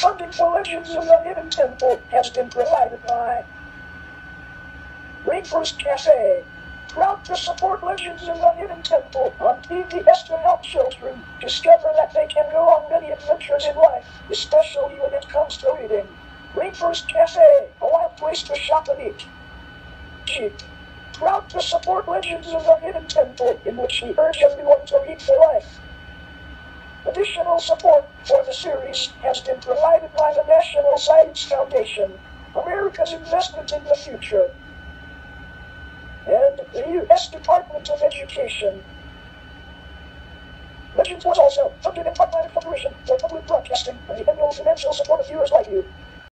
Funding for Legends of the Hidden Temple has been provided by Rainforest Cafe. Proud to support Legends of the Hidden Temple on PBS to help children discover that they can go on many adventures in life, especially when it comes to reading. Rainforest Cafe, a wild place to shop and eat. Cheap. Proud to support Legends of the Hidden Temple, in which we urge everyone to read for life. Additional support for the series has been provided by the National Science Foundation, America's investment in the future, and the U.S. Department of Education. Legends was also funded part by the Corporation for Public Broadcasting and the annual financial support of viewers like you.